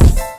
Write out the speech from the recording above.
Bye.